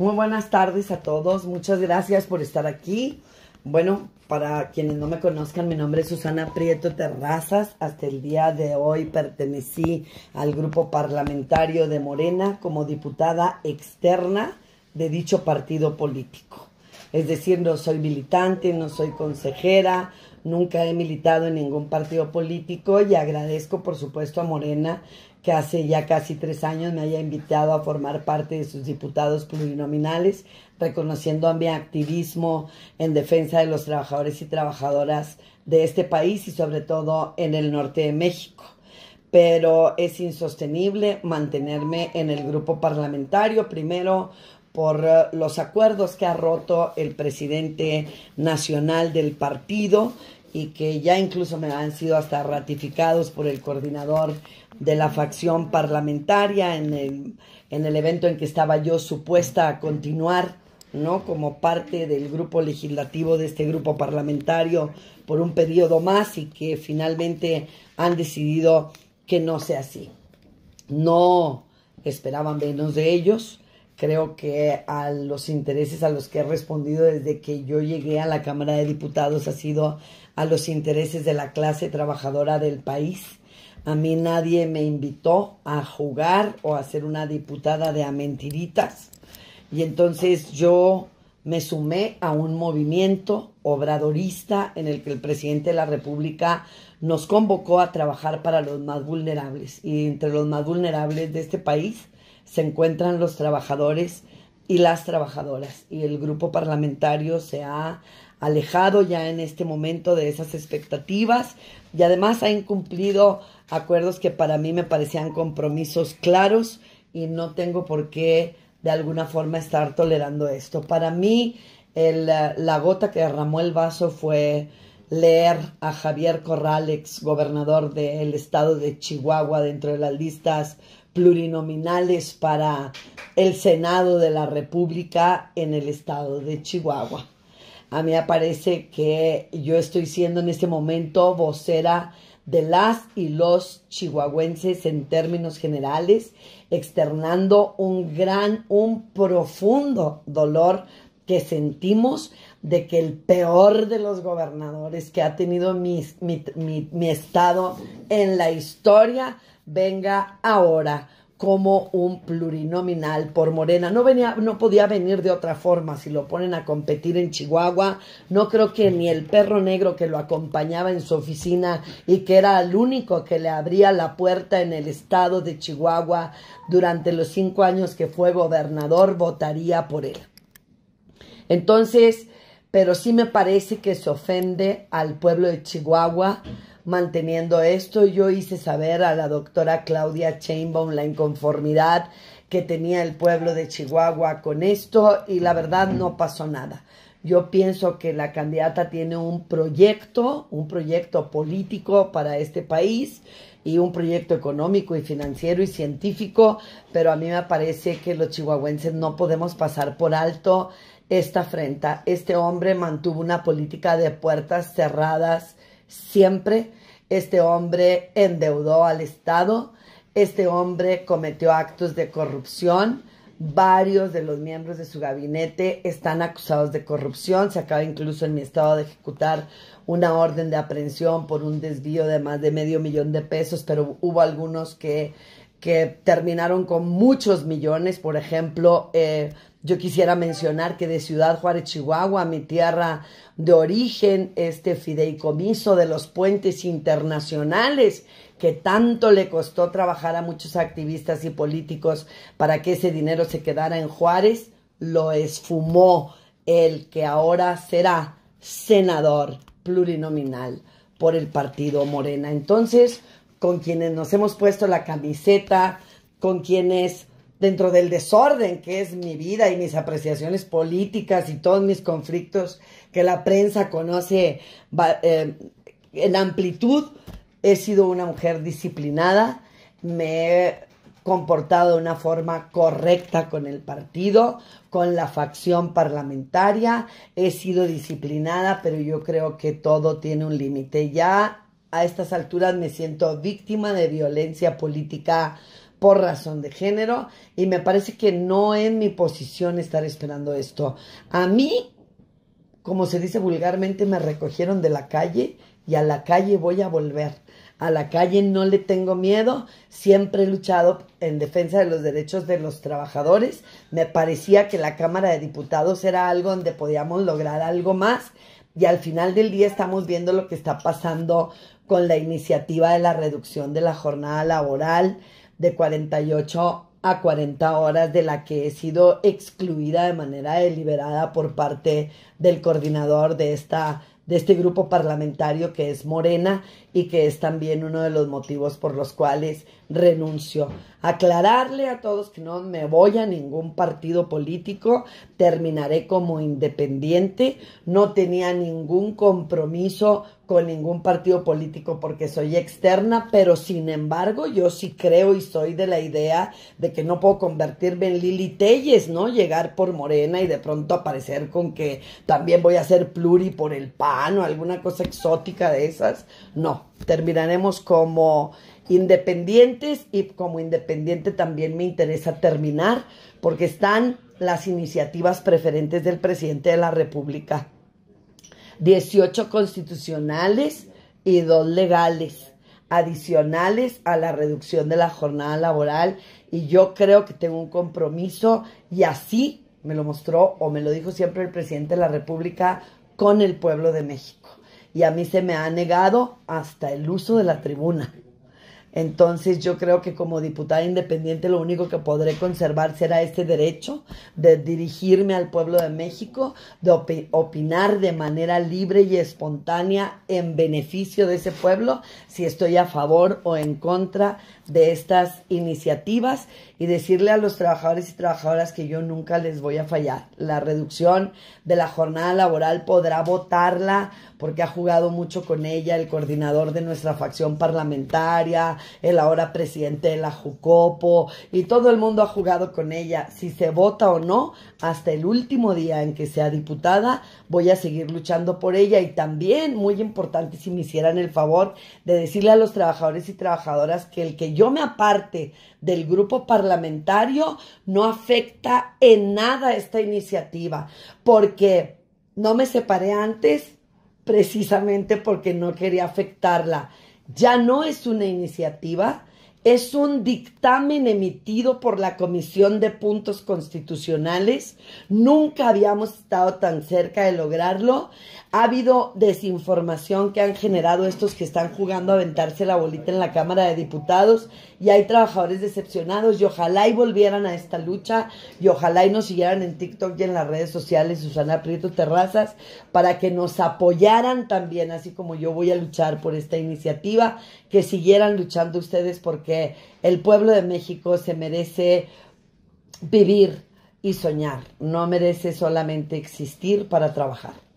Muy buenas tardes a todos, muchas gracias por estar aquí. Bueno, para quienes no me conozcan, mi nombre es Susana Prieto Terrazas. Hasta el día de hoy pertenecí al grupo parlamentario de Morena como diputada externa de dicho partido político. Es decir, no soy militante, no soy consejera, nunca he militado en ningún partido político y agradezco por supuesto a Morena que hace ya casi tres años me haya invitado a formar parte de sus diputados plurinominales, reconociendo a mi activismo en defensa de los trabajadores y trabajadoras de este país y sobre todo en el norte de México. Pero es insostenible mantenerme en el grupo parlamentario, primero por eh, los acuerdos que ha roto el presidente nacional del partido y que ya incluso me han sido hasta ratificados por el coordinador de la facción parlamentaria en el, en el evento en que estaba yo supuesta a continuar, ¿no? Como parte del grupo legislativo de este grupo parlamentario por un periodo más y que finalmente han decidido que no sea así. No esperaban menos de ellos. Creo que a los intereses a los que he respondido desde que yo llegué a la Cámara de Diputados ha sido a los intereses de la clase trabajadora del país. A mí nadie me invitó a jugar o a ser una diputada de a mentiritas. Y entonces yo me sumé a un movimiento obradorista en el que el presidente de la República nos convocó a trabajar para los más vulnerables. Y entre los más vulnerables de este país se encuentran los trabajadores y las trabajadoras. Y el grupo parlamentario se ha alejado ya en este momento de esas expectativas y además ha incumplido acuerdos que para mí me parecían compromisos claros y no tengo por qué de alguna forma estar tolerando esto. Para mí el, la gota que derramó el vaso fue leer a Javier Corral, ex gobernador del estado de Chihuahua, dentro de las listas plurinominales para el Senado de la República en el estado de Chihuahua. A mí me parece que yo estoy siendo en este momento vocera de las y los chihuahuenses en términos generales, externando un gran, un profundo dolor que sentimos de que el peor de los gobernadores que ha tenido mi, mi, mi estado en la historia venga ahora como un plurinominal por Morena. No venía, no podía venir de otra forma si lo ponen a competir en Chihuahua. No creo que ni el perro negro que lo acompañaba en su oficina y que era el único que le abría la puerta en el estado de Chihuahua durante los cinco años que fue gobernador votaría por él. Entonces, pero sí me parece que se ofende al pueblo de Chihuahua manteniendo esto. Yo hice saber a la doctora Claudia Chainbaum la inconformidad que tenía el pueblo de Chihuahua con esto y la verdad no pasó nada. Yo pienso que la candidata tiene un proyecto, un proyecto político para este país y un proyecto económico y financiero y científico, pero a mí me parece que los chihuahuenses no podemos pasar por alto esta afrenta. Este hombre mantuvo una política de puertas cerradas siempre. Este hombre endeudó al Estado, este hombre cometió actos de corrupción, varios de los miembros de su gabinete están acusados de corrupción, se acaba incluso en mi estado de ejecutar una orden de aprehensión por un desvío de más de medio millón de pesos, pero hubo algunos que, que terminaron con muchos millones, por ejemplo, eh, yo quisiera mencionar que de Ciudad Juárez, Chihuahua, mi tierra de origen, este fideicomiso de los puentes internacionales, que tanto le costó trabajar a muchos activistas y políticos para que ese dinero se quedara en Juárez, lo esfumó el que ahora será senador plurinominal por el partido Morena. Entonces, con quienes nos hemos puesto la camiseta, con quienes dentro del desorden que es mi vida y mis apreciaciones políticas y todos mis conflictos que la prensa conoce eh, en amplitud, he sido una mujer disciplinada, me he comportado de una forma correcta con el partido, con la facción parlamentaria, he sido disciplinada, pero yo creo que todo tiene un límite. Ya a estas alturas me siento víctima de violencia política por razón de género y me parece que no es mi posición estar esperando esto. A mí, como se dice vulgarmente, me recogieron de la calle y a la calle voy a volver. A la calle no le tengo miedo, siempre he luchado en defensa de los derechos de los trabajadores. Me parecía que la Cámara de Diputados era algo donde podíamos lograr algo más y al final del día estamos viendo lo que está pasando con la iniciativa de la reducción de la jornada laboral de 48 a 40 horas de la que he sido excluida de manera deliberada por parte del coordinador de esta de este grupo parlamentario que es Morena y que es también uno de los motivos por los cuales renuncio. Aclararle a todos que no me voy a ningún partido político, terminaré como independiente, no tenía ningún compromiso con ningún partido político porque soy externa, pero sin embargo yo sí creo y soy de la idea de que no puedo convertirme en Lili Telles, ¿no? Llegar por Morena y de pronto aparecer con que también voy a ser pluri por el PAN o alguna cosa exótica de esas. No, terminaremos como independientes y como independiente también me interesa terminar porque están las iniciativas preferentes del presidente de la República 18 constitucionales y dos legales adicionales a la reducción de la jornada laboral y yo creo que tengo un compromiso y así me lo mostró o me lo dijo siempre el presidente de la República con el pueblo de México. Y a mí se me ha negado hasta el uso de la tribuna. Entonces yo creo que como diputada independiente lo único que podré conservar será este derecho de dirigirme al pueblo de México, de opinar de manera libre y espontánea en beneficio de ese pueblo, si estoy a favor o en contra de estas iniciativas y decirle a los trabajadores y trabajadoras que yo nunca les voy a fallar. La reducción de la jornada laboral podrá votarla porque ha jugado mucho con ella el coordinador de nuestra facción parlamentaria, el ahora presidente de la Jucopo y todo el mundo ha jugado con ella. Si se vota o no, hasta el último día en que sea diputada, voy a seguir luchando por ella y también, muy importante, si me hicieran el favor de decirle a los trabajadores y trabajadoras que el que yo me aparte del grupo parlamentario no afecta en nada esta iniciativa, porque no me separé antes precisamente porque no quería afectarla. Ya no es una iniciativa, es un dictamen emitido por la Comisión de Puntos Constitucionales. Nunca habíamos estado tan cerca de lograrlo. Ha habido desinformación que han generado estos que están jugando a aventarse la bolita en la Cámara de Diputados y hay trabajadores decepcionados y ojalá y volvieran a esta lucha y ojalá y nos siguieran en TikTok y en las redes sociales Susana Prieto Terrazas para que nos apoyaran también, así como yo voy a luchar por esta iniciativa, que siguieran luchando ustedes el pueblo de México se merece vivir y soñar, no merece solamente existir para trabajar.